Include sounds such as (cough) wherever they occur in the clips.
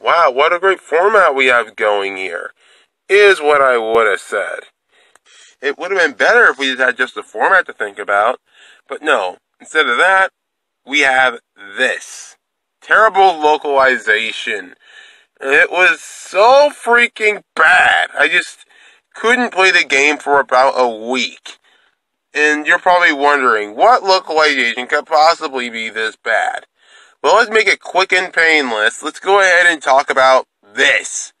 wow, what a great format we have going here, is what I would have said. It would have been better if we had just a format to think about, but no. Instead of that, we have this. Terrible localization. It was so freaking bad. I just couldn't play the game for about a week. And you're probably wondering, what localization could possibly be this bad? Well, let's make it quick and painless. Let's go ahead and talk about this.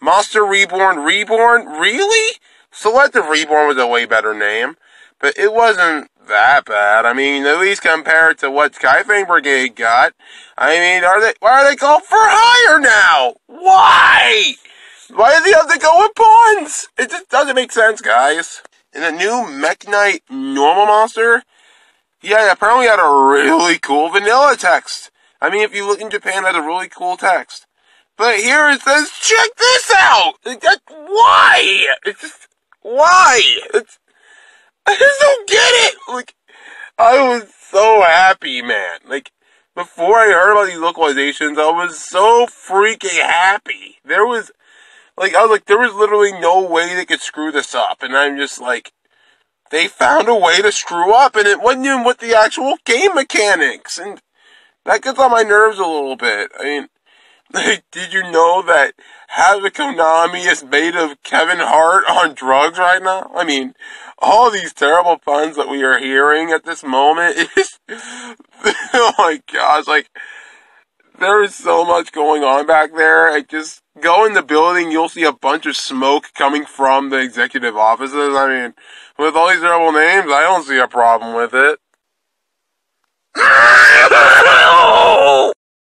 Monster Reborn Reborn? Really? Selective Reborn was a way better name, but it wasn't that bad. I mean, at least compared to what Skyfang Brigade got. I mean, are they, why are they called for hire now? Why? Why do they have to go with puns? It just doesn't make sense, guys. And the new Mekk-Knight normal monster, yeah, apparently had a really cool vanilla text. I mean, if you look in Japan, that's a really cool text. But here it says, check this out! That, why? It's just, why? It's, I just don't get it! Like, I was so happy, man. Like, before I heard about these localizations, I was so freaking happy. There was, like, I was like, there was literally no way they could screw this up. And I'm just like, they found a way to screw up, and it wasn't even with the actual game mechanics. And that gets on my nerves a little bit. I mean, (laughs) like, did you know that half of Konami is made of Kevin Hart on drugs right now? I mean, all these terrible puns that we are hearing at this moment (laughs) is, oh my gosh, like, there is so much going on back there. I just go in the building, you'll see a bunch of smoke coming from the executive offices. I mean, with all these terrible names, I don't see a problem with it.